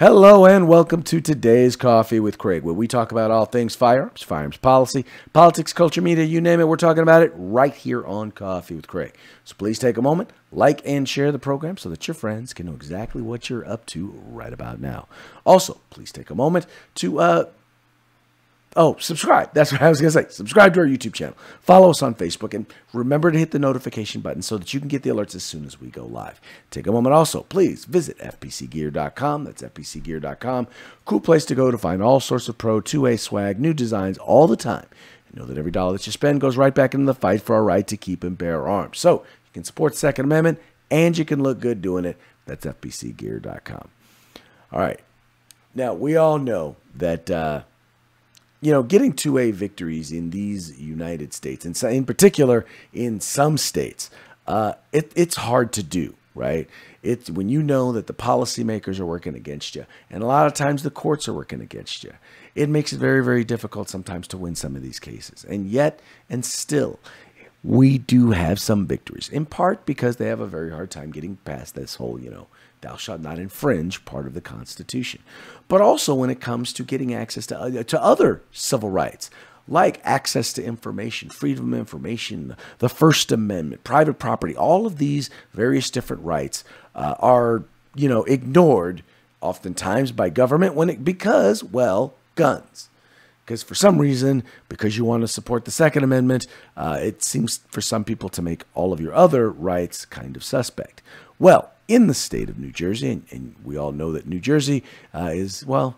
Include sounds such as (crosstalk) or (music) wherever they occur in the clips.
Hello and welcome to today's Coffee with Craig, where we talk about all things firearms, firearms policy, politics, culture, media, you name it. We're talking about it right here on Coffee with Craig. So please take a moment, like and share the program so that your friends can know exactly what you're up to right about now. Also, please take a moment to uh, Oh, subscribe. That's what I was going to say. Subscribe to our YouTube channel. Follow us on Facebook. And remember to hit the notification button so that you can get the alerts as soon as we go live. Take a moment also. Please visit FPCgear.com. That's FPCgear.com. Cool place to go to find all sorts of pro 2A swag, new designs all the time. Know that every dollar that you spend goes right back into the fight for our right to keep and bear arms. So you can support Second Amendment and you can look good doing it. That's FPCgear.com. All right. Now, we all know that. Uh, you know, getting 2A victories in these United States, and in particular in some states, uh, it, it's hard to do, right? It's when you know that the policymakers are working against you, and a lot of times the courts are working against you. It makes it very, very difficult sometimes to win some of these cases. And yet, and still, we do have some victories, in part because they have a very hard time getting past this whole, you know, thou shalt not infringe part of the Constitution. But also when it comes to getting access to, uh, to other civil rights, like access to information, freedom of information, the First Amendment, private property, all of these various different rights uh, are, you know, ignored oftentimes by government when it, because, well, guns. Because for some reason, because you want to support the Second Amendment, uh, it seems for some people to make all of your other rights kind of suspect. Well, in the state of New Jersey, and, and we all know that New Jersey uh, is, well,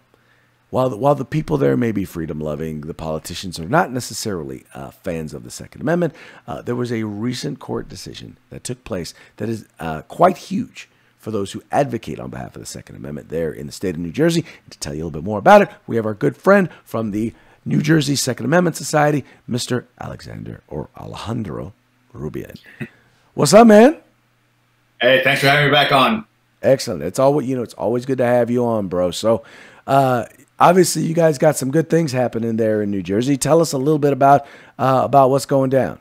while the, while the people there may be freedom loving, the politicians are not necessarily uh, fans of the Second Amendment. Uh, there was a recent court decision that took place that is uh, quite huge for those who advocate on behalf of the Second Amendment there in the state of New Jersey. And to tell you a little bit more about it, we have our good friend from the New Jersey Second Amendment Society, Mr. Alexander or Alejandro Roubian. (laughs) What's up, man? Hey, thanks for having me back on. Excellent. It's all you know. It's always good to have you on, bro. So, uh, obviously, you guys got some good things happening there in New Jersey. Tell us a little bit about uh, about what's going down.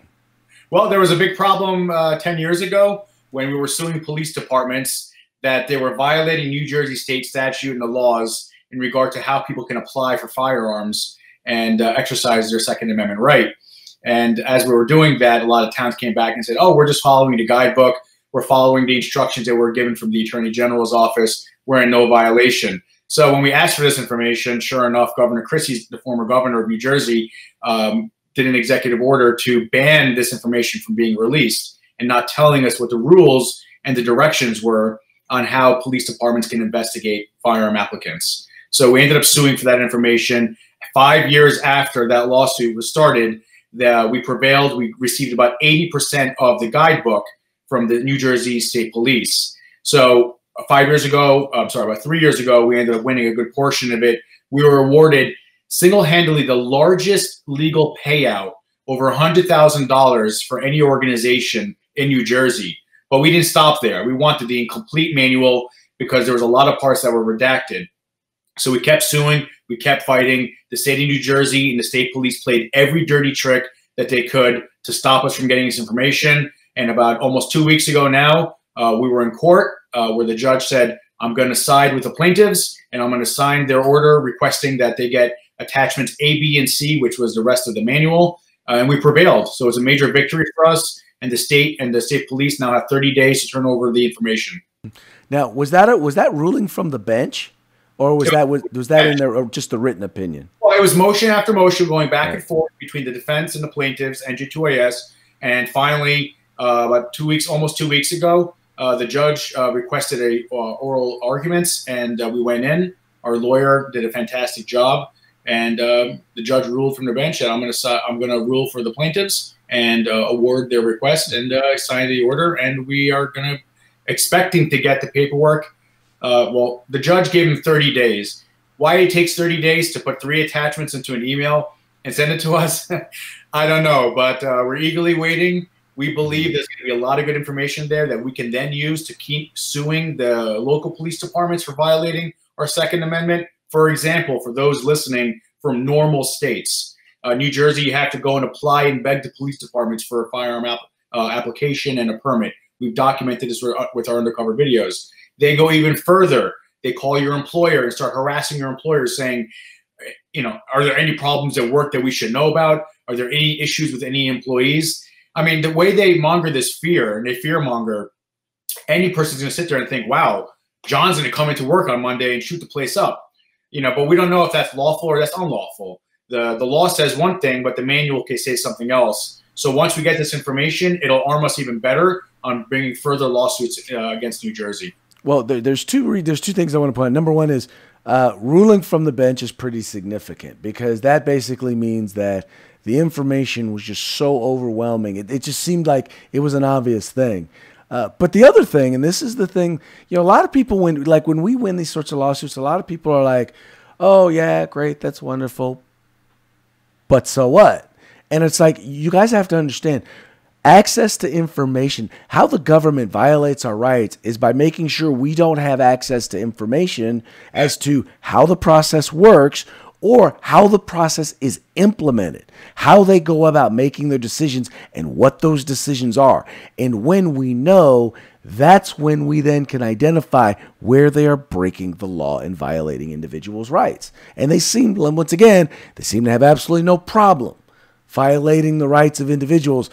Well, there was a big problem uh, ten years ago when we were suing police departments that they were violating New Jersey state statute and the laws in regard to how people can apply for firearms and uh, exercise their Second Amendment right. And as we were doing that, a lot of towns came back and said, "Oh, we're just following the guidebook." We're following the instructions that were given from the Attorney General's office. We're in no violation. So when we asked for this information, sure enough, Governor Christie, the former governor of New Jersey, um, did an executive order to ban this information from being released and not telling us what the rules and the directions were on how police departments can investigate firearm applicants. So we ended up suing for that information. Five years after that lawsuit was started, the, we prevailed. We received about 80% of the guidebook from the New Jersey State Police. So uh, five years ago, I'm sorry, about three years ago, we ended up winning a good portion of it. We were awarded single-handedly the largest legal payout, over $100,000 for any organization in New Jersey. But we didn't stop there. We wanted the incomplete manual because there was a lot of parts that were redacted. So we kept suing, we kept fighting. The state of New Jersey and the state police played every dirty trick that they could to stop us from getting this information. And about almost two weeks ago now, uh, we were in court uh, where the judge said, I'm going to side with the plaintiffs and I'm going to sign their order requesting that they get attachments A, B, and C, which was the rest of the manual. Uh, and we prevailed. So it's a major victory for us. And the state and the state police now have 30 days to turn over the information. Now, was that a, was that ruling from the bench, or was that was, was that in there or just the written opinion? Well, it was motion after motion going back right. and forth between the defense and the plaintiffs, NJ2AS, and finally uh, about two weeks, almost two weeks ago. Uh, the judge uh, requested a oral arguments, and we went in. Our lawyer did a fantastic job, and the judge ruled from the bench that I'm going to I'm going to rule for the plaintiffs and award their request and sign the order, and we are going to expecting to get the paperwork. Uh, well, the judge gave him 30 days. Why it takes 30 days to put three attachments into an email and send it to (laughs) us, I don't know. But uh, we're eagerly waiting. We believe there's going to be a lot of good information there that we can then use to keep suing the local police departments for violating our Second Amendment. For example, for those listening from normal states, Uh, New Jersey, you have to go and apply and beg the police departments for a firearm uh, application and a permit. We've documented this with our undercover videos. They go even further. They call your employer and start harassing your employer, saying, you know, are there any problems at work that we should know about? Are there any issues with any employees? I mean, the way they monger this fear and they fear monger, any person's going to sit there and think, wow, John's going to come into work on Monday and shoot the place up. You know, but we don't know if that's lawful or that's unlawful. The, the law says one thing, but the manual can say something else. So once we get this information, it'll arm us even better on bringing further lawsuits uh, against New Jersey. Well, there, there's two there's two things I want to point. out. Number one is uh, ruling from the bench is pretty significant because that basically means that the information was just so overwhelming. It, it just seemed like it was an obvious thing. Uh, but the other thing, and this is the thing, you know, a lot of people when like when we win these sorts of lawsuits, a lot of people are like, "Oh yeah, great, that's wonderful," but so what? And it's like you guys have to understand access to information. How the government violates our rights is by making sure we don't have access to information as to how the process works or how the process is implemented, how they go about making their decisions, and what those decisions are. And when we know, that's when we then can identify where they are breaking the law and violating individuals' rights. And they seem, once again, they seem to have absolutely no problem violating the rights of individuals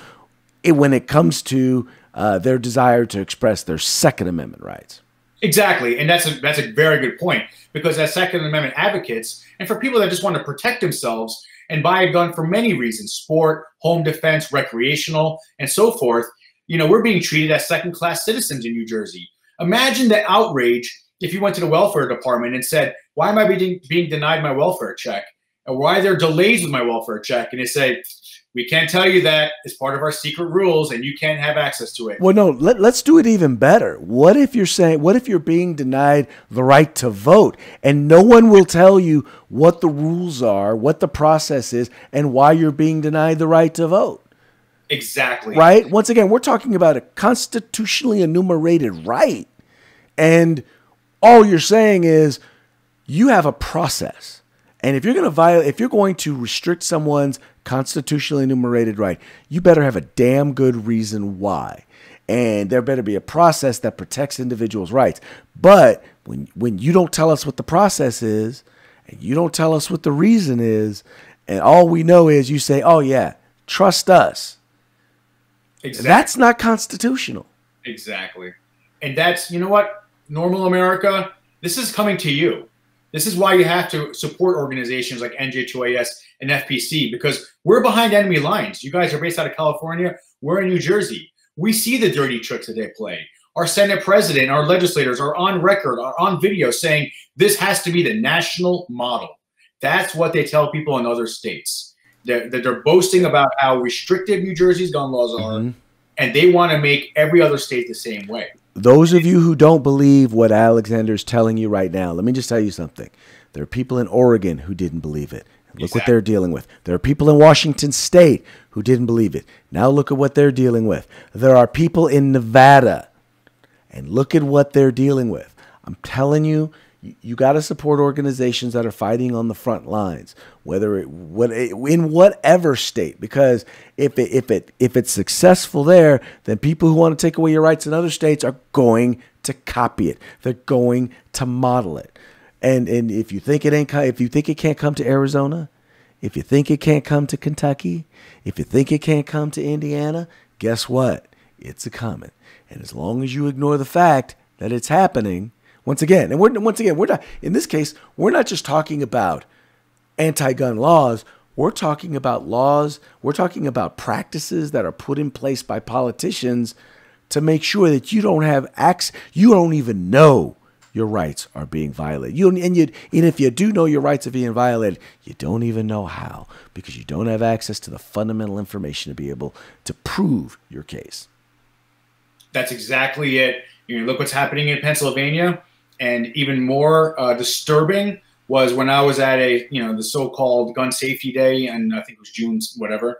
when it comes to uh, their desire to express their Second Amendment rights. Exactly, and that's a that's a very good point because as Second Amendment advocates, and for people that just want to protect themselves and buy a gun for many reasons, sport, home defense, recreational, and so forth, you know, we're being treated as second-class citizens in New Jersey. Imagine the outrage if you went to the welfare department and said, "Why am I being being denied my welfare check? and why are there delays with my welfare check?" And they say, we can't tell you that it's part of our secret rules and you can't have access to it. Well, no, let, let's do it even better. What if you're saying, what if you're being denied the right to vote and no one will tell you what the rules are, what the process is, and why you're being denied the right to vote? Exactly. Right? Once again, we're talking about a constitutionally enumerated right. And all you're saying is you have a process. And if you're going to violate, if you're going to restrict someone's constitutionally enumerated right, you better have a damn good reason why. And there better be a process that protects individuals' rights. But when when you don't tell us what the process is, and you don't tell us what the reason is, and all we know is you say, "Oh yeah, trust us." Exactly. That's not constitutional. Exactly. And that's, you know what? Normal America, this is coming to you. This is why you have to support organizations like NJ2AS and FPC because we're behind enemy lines. You guys are based out of California. We're in New Jersey. We see the dirty tricks that they play. Our Senate president, our legislators are on record, are on video saying this has to be the national model. That's what they tell people in other states. That they're, they're, boasting about how restrictive New Jersey's gun laws are, mm-hmm. and they want to make every other state the same way those of you who don't believe what Alexander is telling you right now, let me just tell you something. There are people in Oregon who didn't believe it. Look exactly. what they're dealing with. There are people in Washington state who didn't believe it. Now look at what they're dealing with. There are people in Nevada, and look at what they're dealing with. I'm telling you, you, got to support organizations that are fighting on the front lines, whether it what in whatever state. Because if it if it if it's successful there, then people who want to take away your rights in other states are going to copy it. They're going to model it. And and if you think it ain't if you think it can't come to Arizona, if you think it can't come to Kentucky, if you think it can't come to Indiana, guess what? It's a coming. And as long as you ignore the fact that it's happening, once again, and we're once again, we're not in this case, we're not just talking about anti-gun laws. We're talking about laws, we're talking about practices that are put in place by politicians to make sure that you don't have access, you don't even know your rights are being violated. You and you and if you do know your rights are being violated, you don't even know how because you don't have access to the fundamental information to be able to prove your case. That's exactly it. You look what's happening in Pennsylvania. And even more uh, disturbing was when I was at a, you know, the so-called gun safety day, and I think it was June, whatever.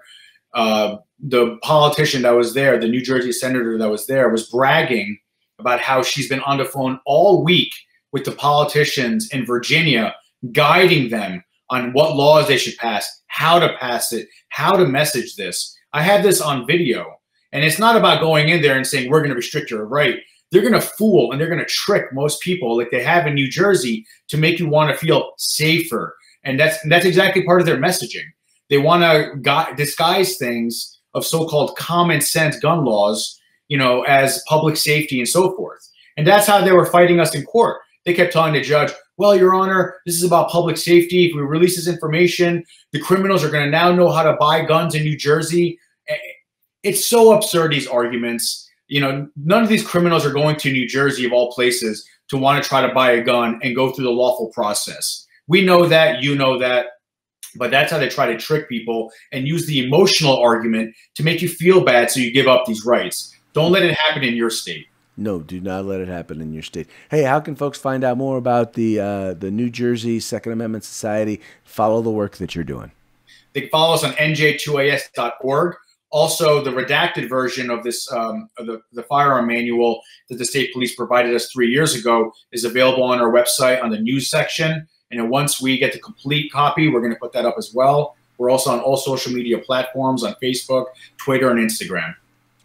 Uh, the politician that was there, the New Jersey senator that was there, was bragging about how she's been on the phone all week with the politicians in Virginia, guiding them on what laws they should pass, how to pass it, how to message this. I have this on video. And it's not about going in there and saying, we're going to restrict your right. They're going to fool and they're going to trick most people like they have in New Jersey to make you want to feel safer. And that's that's exactly part of their messaging. They want to disguise things of so-called common sense gun laws, you know, as public safety and so forth. And that's how they were fighting us in court. They kept telling the judge, well, Your Honor, this is about public safety. If we release this information, the criminals are going to now know how to buy guns in New Jersey. Eh, eh, it's so absurd, these arguments. You know, none of these criminals are going to New Jersey, of all places, to want to try to buy a gun and go through the lawful process. We know that, you know that, but that's how they try to trick people and use the emotional argument to make you feel bad so you give up these rights. Don't let it happen in your state. No, do not let it happen in your state. Hey, how can folks find out more about the uh, the New Jersey Second Amendment Society? Follow the work that you're doing. They can follow us on nj2as.org. Also, the redacted version of this um, of the, the firearm manual that the state police provided us three years ago is available on our website on the news section. And once we get the complete copy, we're going to put that up as well. We're also on all social media platforms on Facebook, Twitter, and Instagram.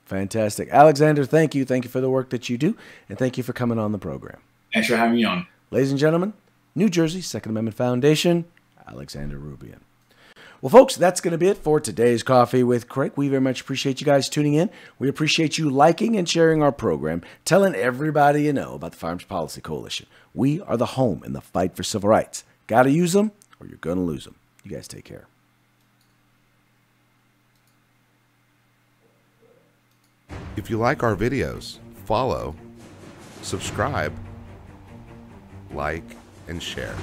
Fantastic. Alexander, thank you. Thank you for the work that you do, and thank you for coming on the program. Thanks for having me on. Ladies and gentlemen, New Jersey Second Amendment Foundation, Alexander Roubian. Well, folks, that's going to be it for today's Coffee with Craig. We very much appreciate you guys tuning in. We appreciate you liking and sharing our program, telling everybody you know about the Firearms Policy Coalition. We are the home in the fight for civil rights. Got to use them or you're going to lose them. You guys take care. If you like our videos, follow, subscribe, like, and share.